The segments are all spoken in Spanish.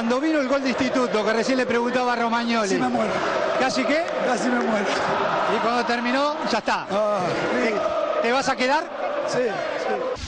Cuando vino el gol de instituto, que recién le preguntaba a Romagnoli. Casi me muero. ¿Casi qué? Casi me muero. Y cuando terminó, ya está. Ah, ¿Te, te vas a quedar? sí, sí.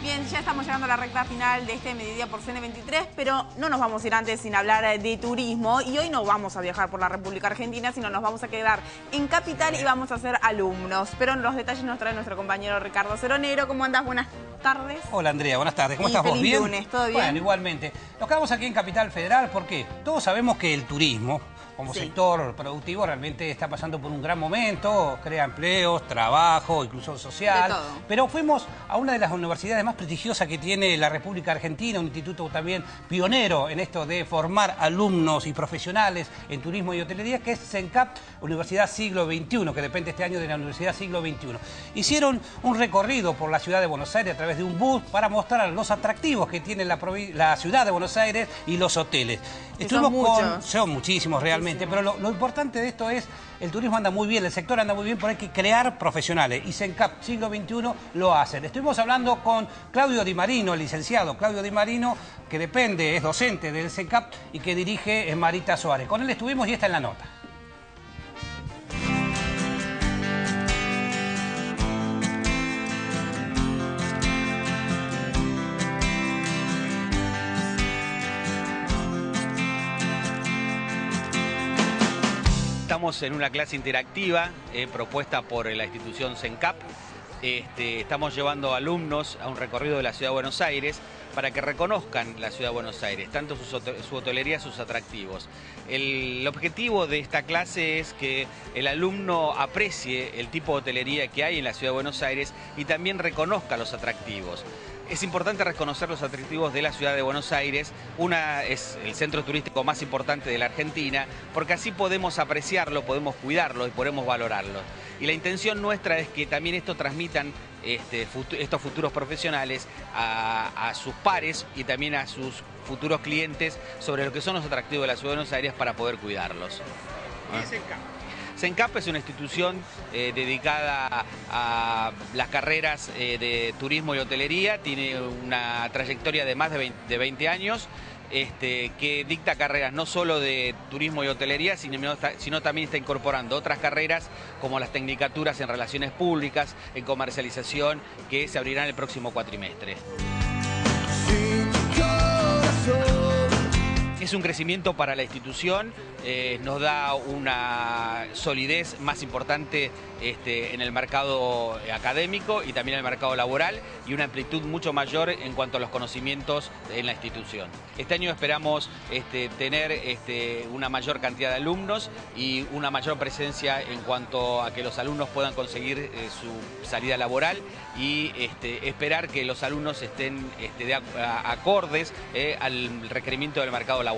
Bien, ya estamos llegando a la recta final de este mediodía por CN23, pero no nos vamos a ir antes sin hablar eh, de turismo. Y hoy no vamos a viajar por la República Argentina, sino nos vamos a quedar en Capital y vamos a ser alumnos. Pero los detalles nos trae nuestro compañero Ricardo Ceronero. ¿Cómo andás? Buenas tardes. Hola Andrea, buenas tardes. ¿Cómo Y estás vos? feliz ¿Bien? lunes, ¿todo bien? Bueno, igualmente. Nos quedamos aquí en Capital Federal porque todos sabemos que el turismo, como Sí. sector productivo, realmente está pasando por un gran momento, crea empleos, trabajo, inclusión social. De todo. Pero fuimos a una de las universidades más prestigiosas que tiene la República Argentina, un instituto también pionero en esto de formar alumnos y profesionales en turismo y hotelería, que es CENCAP, Universidad Siglo XXI, que depende este año de la Universidad Siglo XXI. Hicieron un recorrido por la ciudad de Buenos Aires a través de un bus para mostrar los atractivos que tiene la, ciudad de Buenos Aires y los hoteles. Que son con, son muchísimos realmente, pero lo, importante de esto es, el turismo anda muy bien, el sector anda muy bien, pero hay que crear profesionales. Y CENCAP siglo XXI lo hacen. Estuvimos hablando con Claudio Di Marino, el licenciado Claudio Di Marino, que depende, es docente del CENCAP y que dirige en Marita Suárez. Con él estuvimos y está en la nota. Estamos en una clase interactiva eh, propuesta por la institución CENCAP. Este, estamos llevando alumnos a un recorrido de la ciudad de Buenos Aires para que reconozcan la ciudad de Buenos Aires, tanto hote- su hotelería, sus atractivos. El objetivo de esta clase es que el alumno aprecie el tipo de hotelería que hay en la ciudad de Buenos Aires y también reconozca los atractivos. Es importante reconocer los atractivos de la ciudad de Buenos Aires. Una es el centro turístico más importante de la Argentina, porque así podemos apreciarlo, podemos cuidarlo y podemos valorarlo. Y la intención nuestra es que también esto transmitan este, futu- estos futuros profesionales a, a sus pares y también a sus futuros clientes sobre lo que son los atractivos de la ciudad de Buenos Aires para poder cuidarlos. Ah. CENCAP es una institución eh, dedicada a las carreras eh, de turismo y hotelería, tiene una trayectoria de más de 20, de 20 años, este, que dicta carreras no solo de turismo y hotelería, sino, sino también está incorporando otras carreras como las tecnicaturas en relaciones públicas, en comercialización, que se abrirán el próximo cuatrimestre. Es un crecimiento para la institución, eh, nos da una solidez más importante este, en el mercado académico y también en el mercado laboral y una amplitud mucho mayor en cuanto a los conocimientos en la institución. Este año esperamos este, tener este, una mayor cantidad de alumnos y una mayor presencia en cuanto a que los alumnos puedan conseguir eh, su salida laboral y esperar que los alumnos estén acordes eh, al requerimiento del mercado laboral.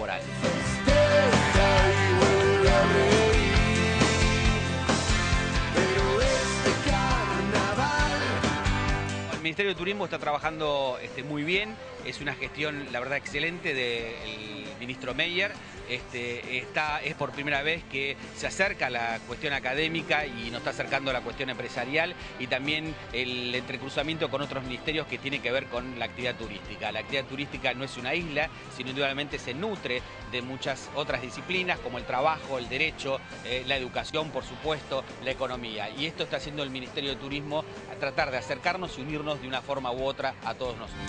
El Ministerio de Turismo está trabajando este, muy bien, es una gestión, la verdad, excelente del ministro Meyer. Este, está, es por primera vez que se acerca la cuestión académica y nos está acercando a la cuestión empresarial y también el entrecruzamiento con otros ministerios que tiene que ver con la actividad turística. La actividad turística no es una isla, sino indudablemente se nutre de muchas otras disciplinas como el trabajo, el derecho, eh, la educación, por supuesto, la economía. Y esto está haciendo el Ministerio de Turismo a tratar de acercarnos y unirnos de una forma u otra a todos nosotros.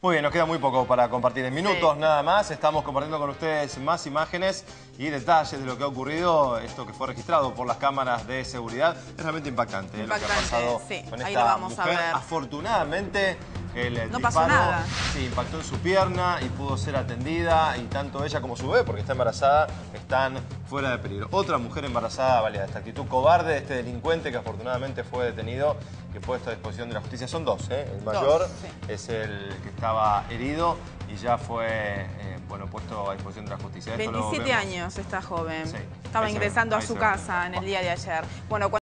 Muy bien, nos queda muy poco para compartir. En minutos Sí. nada más, estamos compartiendo con ustedes más imágenes y detalles de lo que ha ocurrido, esto que fue registrado por las cámaras de seguridad. Es realmente impactante, ¿eh? lo que ha Impactante, pasado sí. con Ahí esta lo vamos a mujer. ver. Afortunadamente, el No disparo pasó nada. sí, impactó en su pierna y pudo ser atendida y tanto ella como su bebé, porque está embarazada, están fuera de peligro. Otra mujer embarazada valida esta actitud cobarde de este delincuente que afortunadamente fue detenido, que puesto a disposición de la justicia. Son dos, ¿eh? El mayor sí. es el que estaba herido y ya fue eh, bueno, puesto a disposición de la justicia. Esto lo 27 vemos. años esta joven. Sí, Estaba ingresando a su casa en el día de ayer. Bueno,